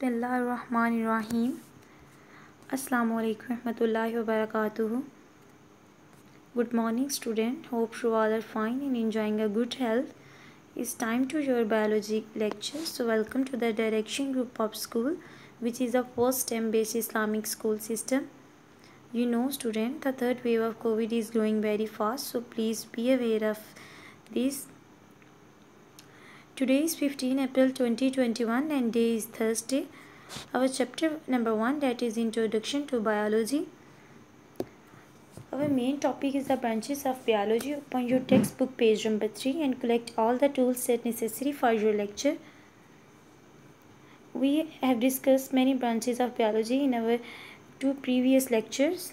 बसमीम अस्सलाम वालेकुम रहमतुल्लाहि good morning student hope you all are fine and enjoying a good health is time to your biology lecture so welcome to the direction group of school which is a first time based Islamic school system you know student the third wave of Covid is growing very fast so please be aware of this Today is 15 April 2021 and day is Thursday. Our chapter number 1 that is Introduction to Biology. Our main topic is the branches of biology. Open your textbook page number 3 and collect all the tools set necessary for your lecture. We have discussed many branches of biology in our two previous lectures.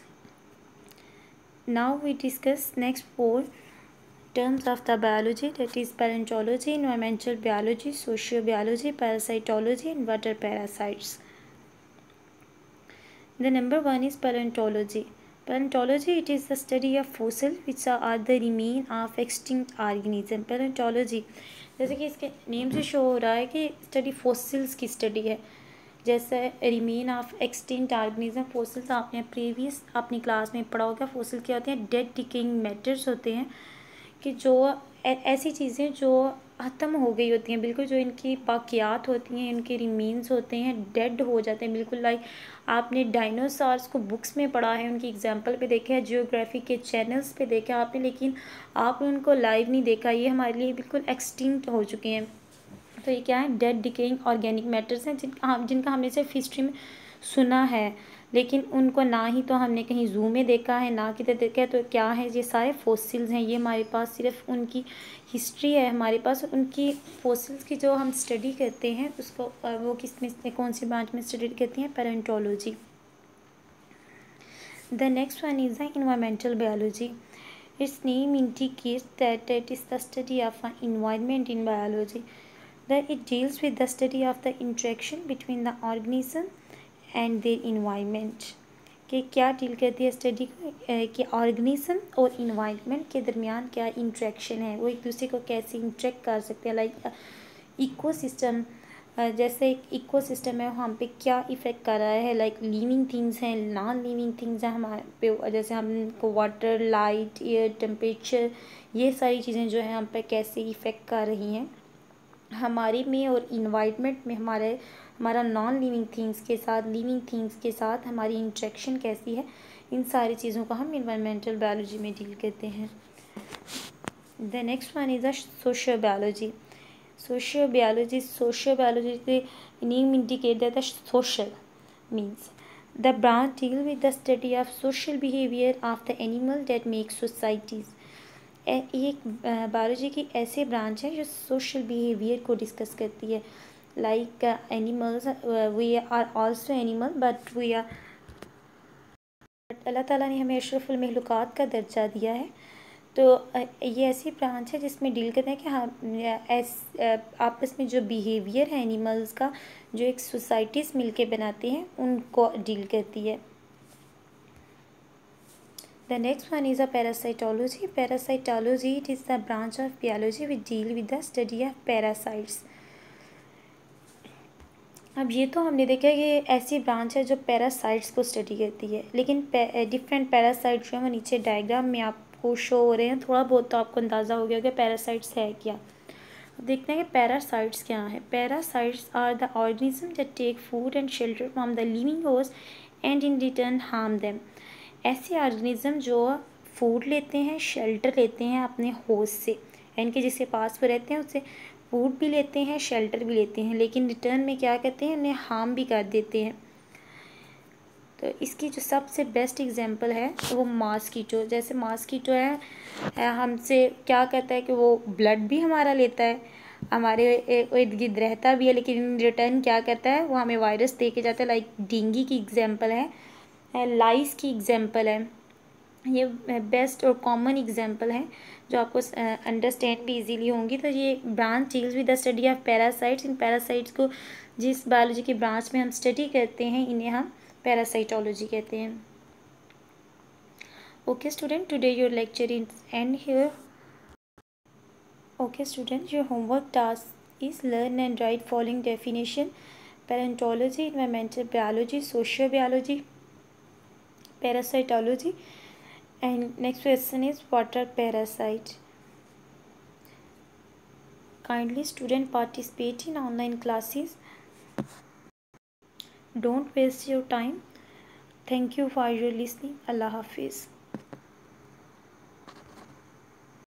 Now we discuss next four terms of the biology that is paleontology, environmental biology, sociobiology, parasitology and water parasites. The number one is paleontology. Paleontology it is the study of fossil which are the remain of extinct organism. Paleontology जैसे कि इसके name से show हो रहा है कि study fossils की study है जैसे remain of extinct organism fossils आपने प्रीवियस अपनी क्लास में पढ़ा होगा फॉसिल क्या होते हैं डेड टिकिंग मैटर्स होते हैं कि जो ऐसी चीज़ें जो ख़त्म हो गई होती हैं, बिल्कुल जो इनकी बाकियात होती हैं, इनके रिमेन्स होते हैं डेड हो जाते हैं, बिल्कुल लाइक आपने डायनासोर्स को बुक्स में पढ़ा है, उनकी एग्जांपल पे देखा है जियोग्राफी के चैनल्स पे देखा आपने, लेकिन आपने उनको लाइव नहीं देखा, ये हमारे लिए बिल्कुल एक्सटिंक्ट हो चुके हैं। तो ये क्या है? डेड डिकेइंग ऑर्गेनिक मैटर्स हैं जिनका जिनका हमने सिर्फ़ हिस्ट्री में सुना है। लेकिन उनको ना ही तो हमने कहीं जू में देखा है, ना किधर देखा है तो क्या है, ये सारे फोसिल्स हैं, ये हमारे पास सिर्फ़ उनकी हिस्ट्री है, हमारे पास उनकी फोसिल्स की जो हम स्टडी करते हैं, उसको वो किसमें, कौन सी ब्रांच में स्टडी करते हैं paleontology the next one is the environmental biology its name indicates that it is the study of environment in biology that it deals with the study of the interaction between the organism and their environment कि क्या deal करती है study कि organism और environment के दरमियान क्या interaction है? वो एक दूसरे को कैसे इंट्रैक्ट कर सकते हैं? लाइक इकोसिस्टम जैसे एक इकोसिस्टम है हम पे क्या इफ़ेक्ट कर रहा है? लाइक लिविंग थिंग्स हैं नॉन लिविंग थिंग्स हैं हमारे पे, जैसे हमको वाटर लाइट एयर टेम्परेचर ये सारी चीज़ें जो है हम पे कैसे इफ़ेक्ट कर रही हैं? हमारे में और इन्वायरमेंट में हमारे, हमारा नॉन लिविंग थिंग्स के साथ लिविंग थिंग्स के साथ हमारी इंट्रैक्शन कैसी है, इन सारी चीज़ों को हम इन्वायरमेंटल बायोलॉजी में डील करते हैं। The next one is the social biology social biology social biology के name indicate that the social means the branch deal with the study of social behaviour of the animal that make societies एक biology की ऐसे branch है जो social behaviour को discuss करती है। Like animals animals are we animal, but animal are are अल्लाह ताला ने हमें अशरफुल महलूक़ात का दर्जा दिया है। तो ये ऐसी ब्रांच है जिसमें डील करते हैं कि हम एस आपस में जो बिहेवियर है एनिमल्स का, जो एक सोसाइटीज़ मिलके बनाती हैं, उनको डील करती है। The next one is a parasitology. Parasitology, it is the branch of biology which deal with the study of parasites. अब ये तो हमने देखा कि ऐसी ब्रांच है जो पैरासाइट्स को स्टडी करती है। लेकिन डिफरेंट पैरासाइट जो है वो नीचे डायग्राम में आपको शो हो रहे हैं। थोड़ा बहुत तो आपको अंदाज़ा हो गया कि पैरासाइट्स है क्या। देखते हैं कि पैरासाइट्स क्या है। Parasites are the organism that take food and shelter from the living host and in return harm them ऐसे ऑर्गेनिज्म जो फ़ूड लेते हैं शेल्टर लेते हैं अपने होस्ट से। यानी कि जिसके पास वो रहते हैं उससे फ़ूड भी लेते हैं शेल्टर भी लेते हैं। लेकिन रिटर्न में क्या कहते हैं? उन्हें हार्म भी कर देते हैं। तो इसकी जो सबसे बेस्ट एग्जांपल है वो मास्कीटो जैसे मास्कीटो है, है हमसे क्या कहता है कि वो ब्लड भी हमारा लेता है। हमारे इर्द गिर्द रहता भी है लेकिन रिटर्न क्या करता है? वो हमें वायरस दे के जाता है। लाइक डेंगी की एग्जांपल है। लाइस की एग्जांपल है। ये बेस्ट और कॉमन एग्जांपल है, जो आपको अंडरस्टैंड भी इजीली होंगी। तो ये branch deals with the study of parasites in parasites को जिस बायोलॉजी की ब्रांच में हम स्टडी करते हैं, इन्हें हम पैरासाइटोलॉजी कहते हैं। Okay student today your lecture in end here okay student your homework task is learn and write following definition paleontology, environmental biology, sociobiology parasitology and next question is water parasite kindly student participate in online classes. Don't waste your time. Thank you for your listening. Allah hafiz